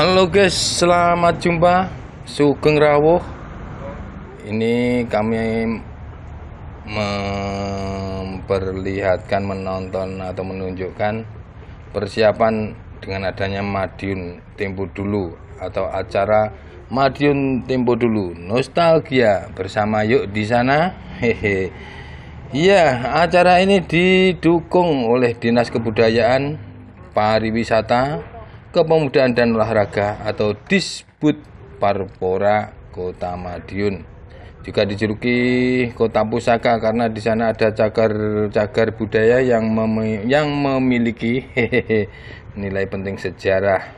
Halo guys, selamat jumpa Sugeng Rawuh. Ini kami memperlihatkan, menonton atau menunjukkan persiapan dengan adanya Madiun Tempo Dulu atau acara Madiun Tempo Dulu Nostalgia bersama yuk di sana. Hehe. Iya, acara ini didukung oleh Dinas Kebudayaan, Pariwisata, Kepemudaan dan Olahraga atau Disbud Parpora Kota Madiun. Juga dijuluki Kota Pusaka karena di sana ada cagar-cagar budaya yang mem yang memiliki hehehe, nilai penting sejarah.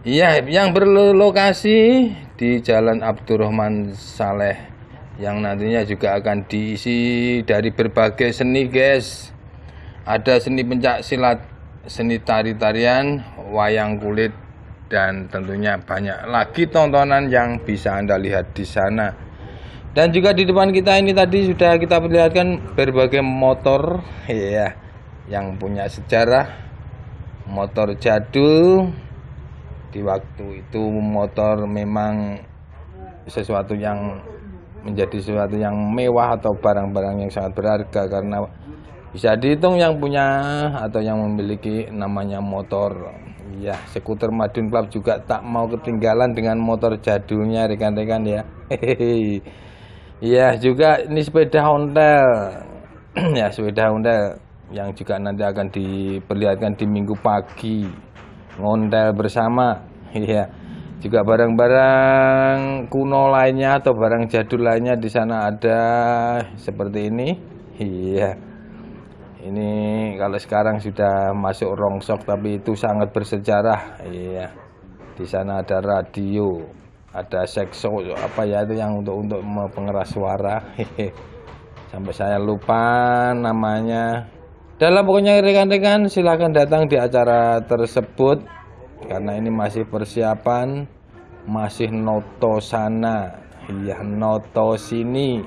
Iya, yang berlokasi di Jalan Abdurrahman Saleh yang nantinya juga akan diisi dari berbagai seni guys ada seni pencak silat seni tari-tarian wayang kulit dan tentunya banyak lagi tontonan yang bisa anda lihat di sana. Dan juga di depan kita ini tadi sudah kita perlihatkan berbagai motor ya yang punya sejarah. Motor jadul di waktu itu motor memang sesuatu yang menjadi sesuatu yang mewah atau barang-barang yang sangat berharga karena bisa dihitung yang punya atau yang memiliki namanya motor. Ya skuter Madun Club juga tak mau ketinggalan dengan motor jadulnya rekan-rekan ya. Hehehe. Ya juga ini sepeda ontel ya sepeda ontel yang juga nanti akan diperlihatkan di minggu pagi. Ngontel bersama. Ya juga barang-barang kuno lainnya atau barang jadul lainnya di sana ada seperti ini. Iya ini kalau sekarang sudah masuk rongsok tapi itu sangat bersejarah. Iya. Di sana ada radio ada sekso apa ya itu yang untuk untuk pengeras suara. Sampai saya lupa namanya. Dalam pokoknya rekan-rekan silahkan datang di acara tersebut. Karena ini masih persiapan masih noto sana. Ya noto sini.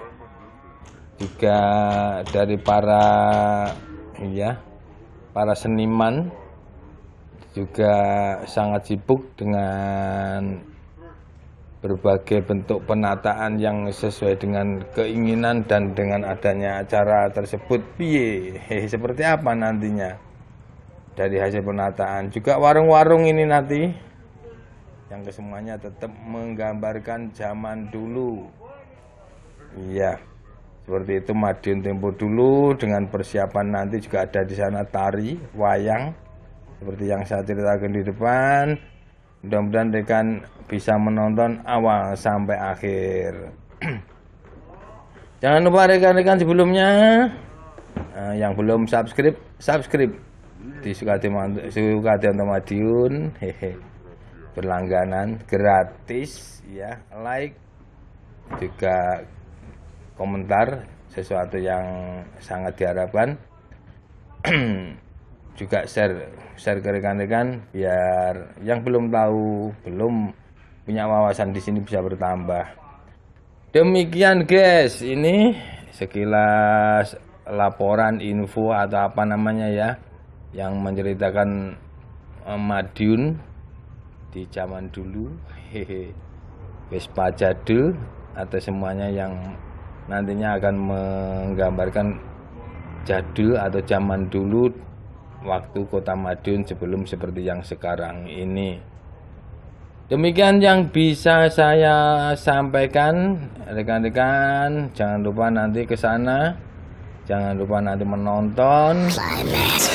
Juga dari para ya para seniman juga sangat sibuk dengan berbagai bentuk penataan yang sesuai dengan keinginan dan dengan adanya acara tersebut. Piye? Seperti apa nantinya? Dari hasil penataan. Juga warung-warung ini nanti yang kesemuanya tetap menggambarkan zaman dulu. Iya seperti itu Madiun Tempo dulu dengan persiapan nanti juga ada di sana tari wayang seperti yang saya ceritakan di depan. Mudah-mudahan rekan bisa menonton awal sampai akhir. Jangan lupa rekan-rekan sebelumnya eh, yang belum subscribe subscribe di Sukadento Madiun. Hehe. Berlangganan gratis ya like juga komentar sesuatu yang sangat diharapkan. Juga share share ke rekan-rekan biar yang belum tahu belum punya wawasan di sini bisa bertambah. Demikian guys. Ini sekilas laporan info atau apa namanya ya yang menceritakan uh, Madiun di zaman dulu. Hehe. Vespa jadul atau semuanya yang nantinya akan menggambarkan jadul atau zaman dulu waktu kota Madiun sebelum seperti yang sekarang ini. Demikian yang bisa saya sampaikan, rekan-rekan. Jangan lupa nanti ke sana. Jangan lupa nanti menonton. Climate.